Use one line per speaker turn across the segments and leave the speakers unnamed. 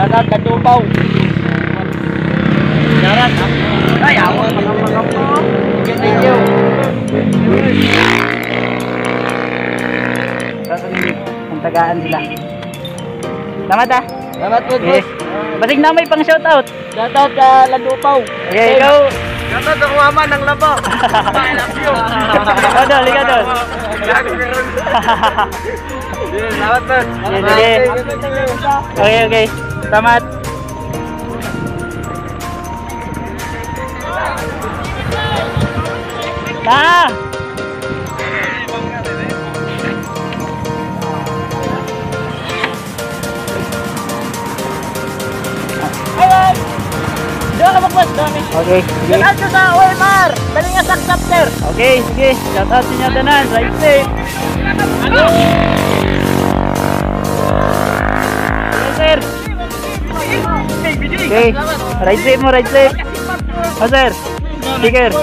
Dadat ka tupaw. Darat. Ay, ako. Makamagam po. Okay, thank you. Sasabihin, ang tagaan sila. Salamat ah. Salamat po,
boss.
Basig na may pang shoutout. Shoutout ka Landupaw. Okay, ikaw.
Gato sa mama ng labo. I love you.
Ikaw doon, ikaw doon.
Salamat, boss.
Okay, okay. Salamat. Ah! Ayan! Doon ka mag-boss, dami. Okay, sige. Shout out ka sa OMR! Dali nga saksap, sir. Okay, sige. Shout out sa inyo tanan. Right safe. Okay. Ride safe mo, ride safe. Oh, sir. Sticker.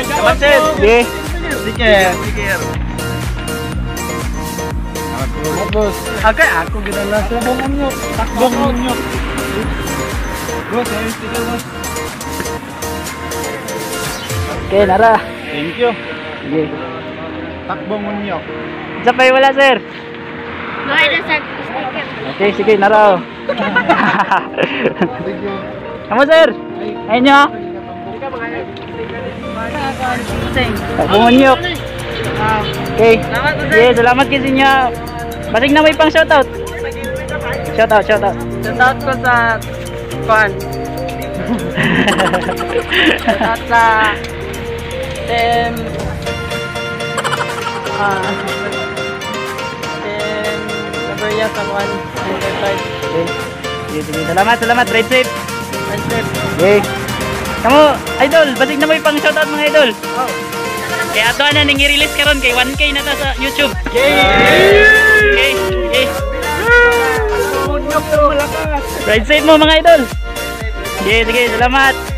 Salamat, sir.
Sige.
Sticker. Sticker. Boss. Agay, ako ginala sa bong nyok. Takbong nyok. Boss, ayun sticker, boss.
Okay, nara.
Thank you.
Sige.
Takbong.
Isa pa wala, sir.
Sa sticker.
Okay, sige,
you.
Kamu, sir? Ayun nyo. Pumunyok. Okay. Sige, salamat kasi niya. Basig na may pang shoutout. Shoutout, shoutout.
Shoutout ko sa fan. Shoutout sa Tem ah Tem Nagoya sa 1
Okay. Sige, sige. Salamat, salamat. Ride safe.
Mindset.
Okay. Kamu, idol, basig na may pang shoutout mga idol.
Oh.
Kaya ato na nang i-release karon kay 1k na ta sa YouTube. Okay, okay.
Malakas.
Ride safe mo mga idol. Sige, sige, salamat.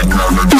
Oh,